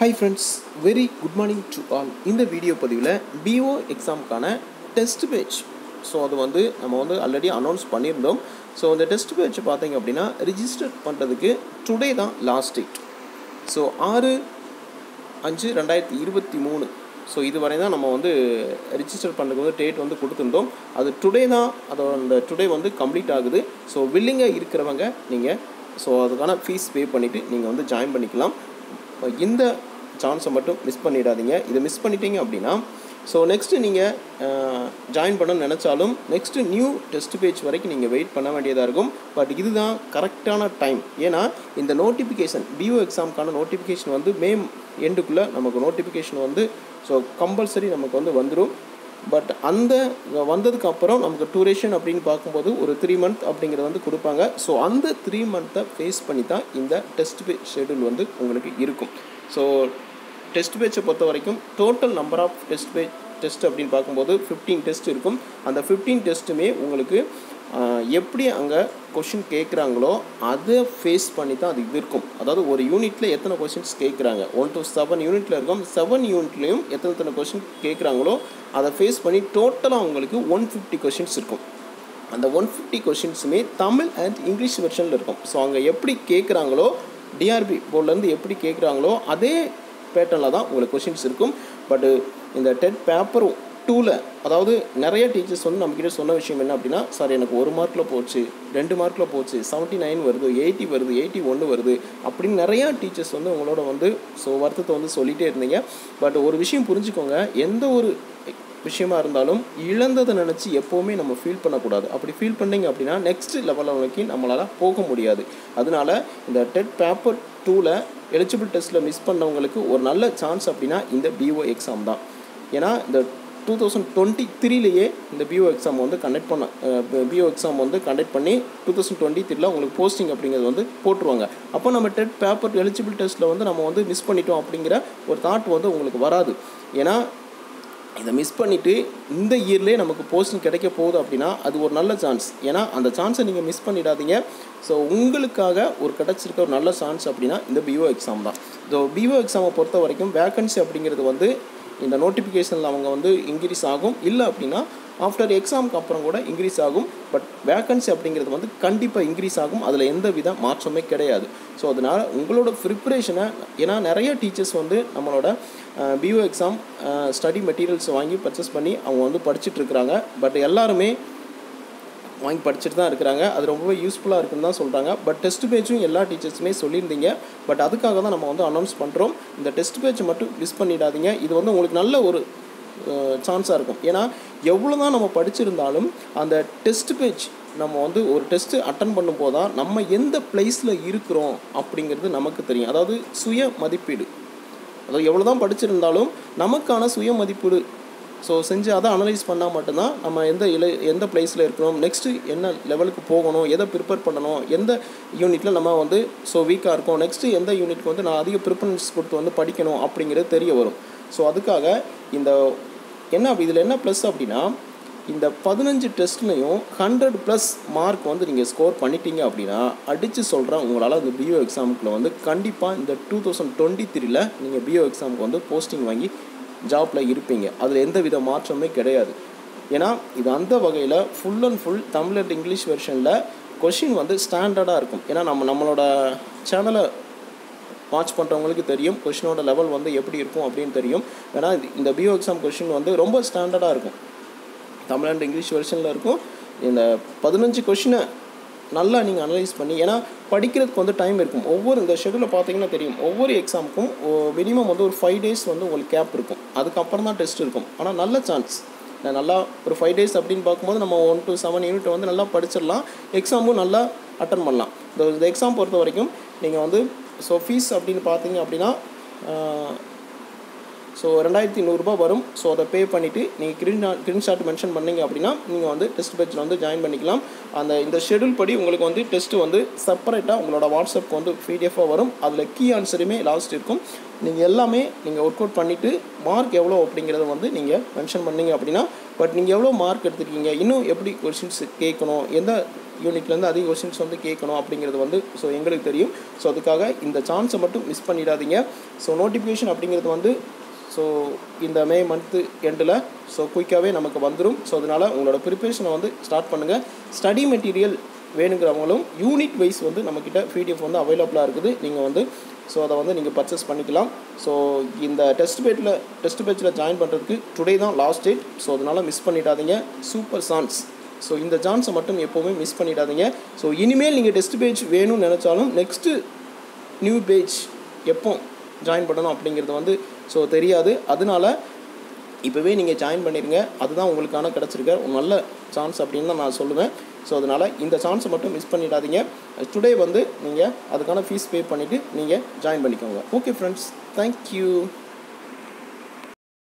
Hi friends very good morning to all இந்த video பதிவில் PO எக்ஸாமுக்கான டெஸ்ட் பேஜ் ஸோ அது வந்து நம்ம வந்து ஆல்ரெடி அனௌன்ஸ் பண்ணியிருந்தோம். ஸோ அந்த டெஸ்ட் பேஜ் பார்த்தீங்க அப்படின்னா ரிஜிஸ்டர் பண்ணுறதுக்கு டுடே தான் லாஸ்ட் டேட் ஸோ ஆறு அஞ்சு ரெண்டாயிரத்தி இருபத்தி மூணு. ஸோ இது வரை தான் நம்ம வந்து ரிஜிஸ்டர் பண்ணுறதுக்கு வந்து டேட் வந்து கொடுத்துருந்தோம். அது டுடே தான் அதோட அந்த டுடே வந்து கம்ப்ளீட் ஆகுது. ஸோ வில்லிங்காக இருக்கிறவங்க நீங்கள் ஸோ அதுக்கான ஃபீஸ் பே பண்ணிவிட்டு நீங்கள் வந்து ஜாயின் பண்ணிக்கலாம். இந்த சான்ஸை மட்டும் மிஸ் பண்ணிடாதீங்க. இதை மிஸ் பண்ணிட்டீங்க அப்படின்னா ஸோ நெக்ஸ்ட்டு நீங்கள் ஜாயின் பண்ண நினச்சாலும் நெக்ஸ்ட்டு நியூ டெஸ்ட் பேஜ் வரைக்கும் நீங்கள் வெயிட் பண்ண வேண்டியதாக இருக்கும். பட் இதுதான் கரெக்டான டைம் ஏன்னா இந்த நோட்டிஃபிகேஷன் பிஓ எக்ஸாமுக்கான நோட்டிஃபிகேஷன் வந்து மே எண்டுக்குள்ளே நமக்கு நோட்டிஃபிகேஷன் வந்து ஸோ கம்பல்சரி நமக்கு வந்து வந்துடும் பட் அந்த வந்ததுக்கு அப்புறம் நமக்கு டூரேஷன் அப்படின்னு பார்க்கும்போது ஒரு த்ரீ மந்த் அப்படிங்கிறத வந்து கொடுப்பாங்க. ஸோ அந்த த்ரீ மந்த்தை ஃபேஸ் பண்ணி தான் இந்த டெஸ்ட் பேஜ் ஷெடியூல் வந்து உங்களுக்கு இருக்கும். ஸோ டெஸ்ட் பேச்சை பொறுத்த வரைக்கும் total number of test batch test அப்படின்னு பார்க்கும்போது ஃபிஃப்டீன் டெஸ்ட் இருக்கும். அந்த ஃபிஃப்டீன் டெஸ்ட்டுமே உங்களுக்கு எப்படி அங்கே கொஷின் கேட்குறாங்களோ அதை ஃபேஸ் பண்ணி தான் அது இது இருக்கும். அதாவது ஒரு யூனிட்டில் எத்தனை கொஷின்ஸ் கேட்குறாங்க ஒன் டு செவன் யூனிட்டில் இருக்கும். செவன் யூனிட்லேயும் எத்தனை எத்தனை கொஷின் கேட்குறாங்களோ அதை ஃபேஸ் பண்ணி டோட்டலாக உங்களுக்கு ஒன் ஃபிஃப்டி கொஷின்ஸ் இருக்கும். அந்த ஒன் ஃபிஃப்டி கொஷின்ஸுமே தமிழ் அண்ட் இங்கிலீஷ் வெர்ஷனில் இருக்கும். ஸோ அங்கே எப்படி கேட்குறாங்களோ டிஆர்பி போர்ட்லேருந்து எப்படி கேட்குறாங்களோ அதே பேட்டர்னில் தான் உங்களுக்கு கொஷின்ஸ் இருக்கும். பட்டு இந்த டெட் பேப்பர் டூவில் அதாவது நிறைய டீச்சர்ஸ் வந்து நம்மக்கிட்ட சொன்ன விஷயம் என்ன அப்படின்னா சார் எனக்கு ஒரு மார்க்கில் போச்சு ரெண்டு மார்க்கில் போச்சு செவன்ட்டி நைன் வருது எயிட்டி வருது எயிட்டி ஒன்று வருது அப்படின்னு நிறையா டீச்சர்ஸ் வந்து உங்களோட வந்து ஸோ வருத்தத்தை வந்து சொல்லிகிட்டே இருந்தீங்க. பட் ஒரு விஷயம் புரிஞ்சுக்கோங்க எந்த ஒரு விஷயமா இருந்தாலும் இழந்ததை நினச்சி எப்போவுமே நம்ம ஃபீல் பண்ணக்கூடாது. அப்படி ஃபீல் பண்ணிங்க அப்படின்னா நெக்ஸ்ட் லெவலில் நோக்கி நம்மளால் போக முடியாது. அதனால இந்த டெட் பேப்பர் டூவில் எலிஜிபிள் டெஸ்ட்டில் மிஸ் பண்ணவங்களுக்கு ஒரு நல்ல சான்ஸ் அப்படின்னா இந்த பிஓ எக்ஸாம் தான். ஏன்னா இந்த டூ தௌசண்ட் டுவெண்ட்டி த்ரீலேயே இந்த பிஓ எக்ஸாம் வந்து கண்டக்ட் பண்ண பிஓ எக்ஸாம் வந்து கண்டக்ட் பண்ணி டூ தௌசண்ட் டுவெண்ட்டி த்ரீல உங்களுக்கு போஸ்டிங் அப்படிங்கிறது வந்து போட்டுருவாங்க. அப்போ நம்ம டெட் பேப்பர் எலிஜிபிள் டெஸ்ட்டில் வந்து நம்ம வந்து மிஸ் பண்ணிட்டோம் அப்படிங்கிற ஒரு தாட் வந்து உங்களுக்கு வராது. ஏன்னா இதை மிஸ் பண்ணிவிட்டு இந்த இயர்லேயே நமக்கு போஸ்டிங் கிடைக்க போகுது அப்படின்னா அது ஒரு நல்ல சான்ஸ் ஏன்னா அந்த சான்ஸை நீங்கள் மிஸ் பண்ணிடாதீங்க. ஸோ உங்களுக்காக ஒரு கிடச்சிருக்க ஒரு நல்ல சான்ஸ் அப்படின்னா இந்த பிஓ எக்ஸாம் தான். ஸோ பிஓ எக்ஸாமை பொறுத்த வரைக்கும் வேக்கன்சி அப்படிங்கிறது வந்து இந்த நோட்டிஃபிகேஷனில் அவங்க வந்து இன்க்ரீஸ் ஆகும். இல்லை அப்படின்னா ஆஃப்டர் எக்ஸாமுக்கு அப்புறம் கூட இன்க்ரீஸ் ஆகும். பட் வேக்கன்சி அப்படிங்கிறது வந்து கண்டிப்பாக இன்க்ரீஸ் ஆகும். அதில் எந்த வித மாற்றமே கிடையாது. ஸோ அதனால் உங்களோட ப்ரிப்ரேஷனை ஏன்னா நிறைய டீச்சர்ஸ் வந்து நம்மளோட பிஓ எக்ஸாம் ஸ்டடி மெட்டீரியல்ஸ் வாங்கி பர்ச்சேஸ் பண்ணி அவங்க வந்து படிச்சுட்டு இருக்கிறாங்க. பட் எல்லாருமே வாங்கி படிச்சுட்டு தான் இருக்கிறாங்க. அது ரொம்பவே யூஸ்ஃபுல்லாக இருக்குன்னு தான் சொல்கிறாங்க பட் டெஸ்ட் பேஜும் எல்லா டீச்சர்ஸுமே சொல்லியிருந்தீங்க. பட் அதுக்காக தான் நம்ம வந்து அனௌன்ஸ் பண்ணுறோம் இந்த டெஸ்ட் பேஜ் மட்டும் மிஸ் பண்ணிடாதீங்க. இது வந்து உங்களுக்கு நல்ல ஒரு சான்ஸாக இருக்கும். ஏன்னா எவ்வளோ தான் நம்ம படிச்சிருந்தாலும் அந்த டெஸ்ட் பேஜ் நம்ம வந்து ஒரு டெஸ்ட்டு அட்டன் பண்ணும்போது தான் நம்ம எந்த பிளேஸில் இருக்கிறோம் அப்படிங்கிறது நமக்கு தெரியும். அதாவது சுய மதிப்பீடு. அதாவது எவ்வளோ தான் படிச்சிருந்தாலும் நமக்கான சுய மதிப்பீடு ஸோ செஞ்சு அதை அனலைஸ் பண்ணால் மட்டும்தான் நம்ம எந்த இலை எந்த பிளேஸில் இருக்கணும் நெக்ஸ்ட்டு என்ன லெவலுக்கு போகணும் எதை ப்ரிப்பேர் பண்ணணும் எந்த யூனிட்டில் நம்ம வந்து ஸோ வீக்காக இருக்கோம் நெக்ஸ்ட்டு எந்த யூனிட்க்கு வந்து நான் அதிக ப்ரிஃபரன்ஸ் கொடுத்து வந்து படிக்கணும் அப்படிங்கிறது தெரிய வரும். ஸோ அதுக்காக இந்த என்ன இதில் என்ன ப்ளஸ் அப்படின்னா இந்த பதினஞ்சு டெஸ்ட்லையும் ஹண்ட்ரட் ப்ளஸ் மார்க் வந்து நீங்கள் ஸ்கோர் பண்ணிட்டீங்க அப்படின்னா அடித்து சொல்கிறேன் உங்களால் அந்த பிஓ எக்ஸாமுக்குள்ள வந்து கண்டிப்பாக இந்த டூ தௌசண்ட் டுவெண்ட்டி த்ரீல நீங்கள் பிஓ எக்ஸாமுக்கு வந்து போஸ்டிங் வாங்கி ஜாப்பில் இருப்பீங்க. அதில் எந்த வித மாற்றமே கிடையாது. ஏன்னா இது அந்த வகையில் full and full Tamil and English வெர்ஷனில் question வந்து ஸ்டாண்டர்டாக இருக்கும். ஏன்னா நம்ம நம்மளோட சேனலை வாட்ச் பண்ணுறவங்களுக்கு தெரியும். கொஷினோட லெவல் வந்து எப்படி இருக்கும் அப்படின்னு தெரியும். ஏன்னா இந்த பிஓ எக்ஸாம் கொஷின் வந்து ரொம்ப ஸ்டாண்டர்டாக இருக்கும். தமிழ் அண்ட் இங்கிலீஷ் வெர்ஷனில் இருக்கும். இந்த பதினஞ்சு கொஷினை நல்லா நீங்கள் அனலைஸ் பண்ணி ஏன்னா படிக்கிறதுக்கு வந்து டைம் இருக்கும். ஒவ்வொரு இந்த ஷெடியூலில் பார்த்தீங்கன்னா தெரியும். ஒவ்வொரு எக்ஸாமுக்கும் மினிமம் வந்து ஒரு ஃபைவ் டேஸ் வந்து உங்களுக்கு கேப் இருக்கும். அதுக்கப்புறம் தான் டெஸ்ட் இருக்கும். ஆனால் நல்ல சான்ஸ் நல்லா ஒரு ஃபைவ் டேஸ் அப்படின்னு பார்க்கும்போது நம்ம ஒன் டு செவன் யூனிட் வந்து நல்லா படிச்சிடலாம். எக்ஸாமும் நல்லா அட்டன் பண்ணலாம். இந்த எக்ஸாம் பொறுத்த வரைக்கும் நீங்கள் வந்து ஸோ ஃபீஸ் அப்படின்னு பார்த்தீங்க அப்படின்னா ஸோ ரெண்டாயிரத்தி நூறுரூபா வரும். ஸோ அதை பே பண்ணிவிட்டு நீங்கள் கிரீன் ஷாட் மென்ஷன் பண்ணிங்க அப்படின்னா நீங்கள் வந்து டெஸ்ட் பேஜில் வந்து ஜாயின் பண்ணிக்கலாம். அந்த இந்த ஷெடியூல் படி உங்களுக்கு வந்து டெஸ்ட்டு வந்து செப்பரேட்டாக உங்களோட வாட்ஸ்அப்க்கு வந்து பிடிஎஃபாக வரும். அதில் கீ ஆன்சருமே லாஸ்ட் இருக்கும். நீங்கள் எல்லாமே நீங்கள் ஒர்க் அவுட் பண்ணிவிட்டு மார்க் எவ்வளோ அப்படிங்கிறத வந்து நீங்கள் மென்ஷன் பண்ணிங்க அப்படின்னா பட் நீங்கள் எவ்வளோ மார்க் எடுத்துருக்கீங்க இன்னும் எப்படி கொஷின்ஸ் கேட்கணும் எந்த யூனிட்லேருந்து அதிக கொஷின்ஸ் வந்து கேட்கணும் அப்படிங்கிறது வந்து ஸோ எங்களுக்கு தெரியும். ஸோ அதுக்காக இந்த சான்ஸை மட்டும் மிஸ் பண்ணிடாதீங்க. ஸோ நோட்டிஃபிகேஷன் அப்படிங்கிறது வந்து ஸோ இந்த மே மந்த்து எண்டில் ஸோ குயிக்காகவே நமக்கு வந்துடும் ஸோ அதனால் உங்களோட ப்ரிப்பரேஷனை வந்து ஸ்டார்ட் பண்ணுங்கள் ஸ்டடி மெட்டீரியல் வேணுங்கிறவங்களும் யூனிட் வைஸ் வந்து நம்மக்கிட்ட பிடிஎஃப் வந்து அவைலபிளாக இருக்குது. நீங்கள் வந்து ஸோ அதை வந்து நீங்கள் பர்ச்சேஸ் பண்ணிக்கலாம். ஸோ இந்த டெஸ்ட் பேட்டில் டெஸ்ட் பேட்சில் ஜாயின் பண்ணுறதுக்கு டுடே தான் லாஸ்ட் டேட் ஸோ அதனால் மிஸ் பண்ணிடாதீங்க. சூப்பர் சான்ஸ் ஸோ இந்த சான்ஸை மட்டும் எப்போவுமே மிஸ் பண்ணிடாதீங்க. ஸோ இனிமேல் நீங்கள் டெஸ்ட் பேஜ் வேணும்னு நினச்சாலும் நெக்ஸ்ட்டு நியூ பேஜ் எப்போ ஜாயின் பண்ணணும் அப்படிங்கிறது வந்து ஸோ தெரியாது. அதனால இப்போவே நீங்கள் ஜாயின் பண்ணிடுங்க அதுதான் உங்களுக்கான கிடச்சிருக்க ஒரு நல்ல சான்ஸ் அப்படின்னு தான் நான் சொல்லுவேன். ஸோ அதனால் இந்த சான்ஸை மட்டும் மிஸ் பண்ணிடாதீங்க. டுடே வந்து நீங்கள் அதுக்கான ஃபீஸ் பே பண்ணிவிட்டு நீங்கள் ஜாயின் பண்ணிக்கோங்க. Okay friends thank you